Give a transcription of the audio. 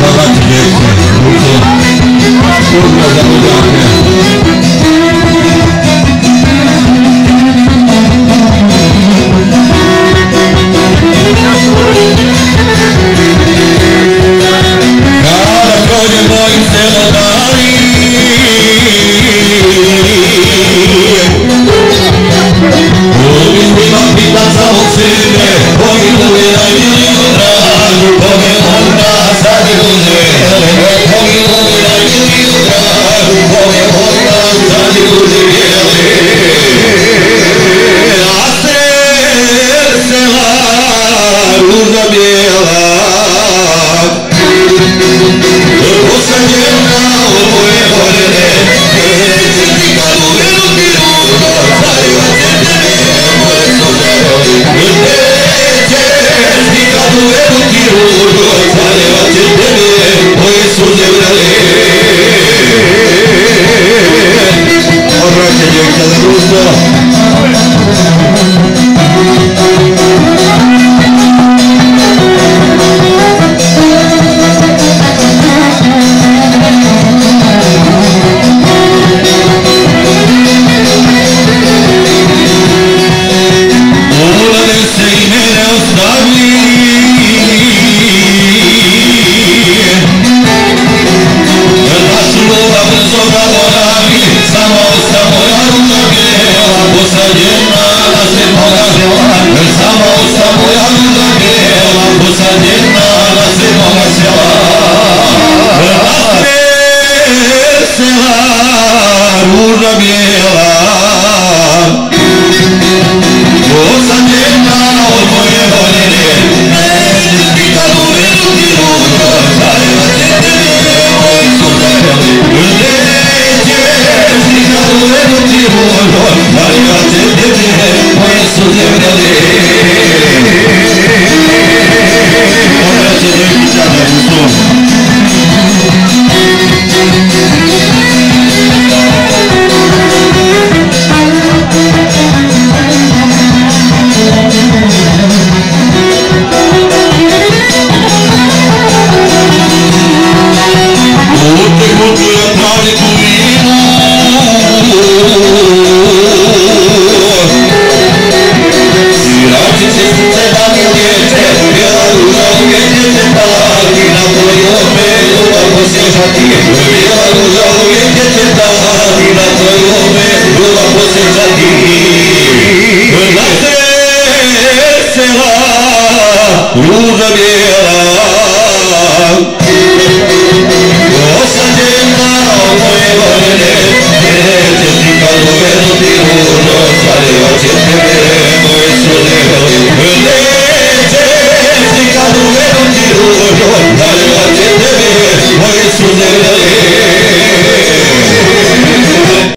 Baba Kilesi, Oto, Oto Ọ̀dàbọ̀dà Akẹ́. Dios. Luz da